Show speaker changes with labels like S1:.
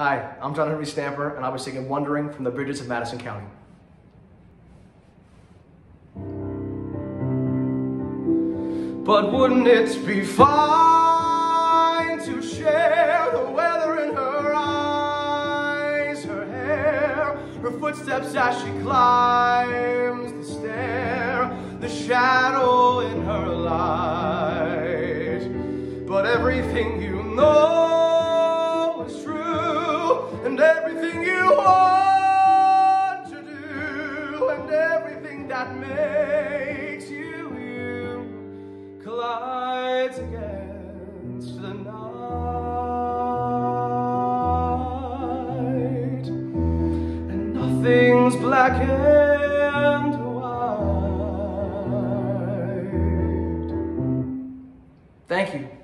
S1: Hi, I'm John Henry Stamper, and I was singing Wondering from the Bridges of Madison County. But wouldn't it be fine to share the weather in her eyes, her hair, her footsteps as she climbs the stair, the shadow in her light? But everything you know and everything you want to do and everything that makes you you collides against the night. And nothing's black and white. Thank you.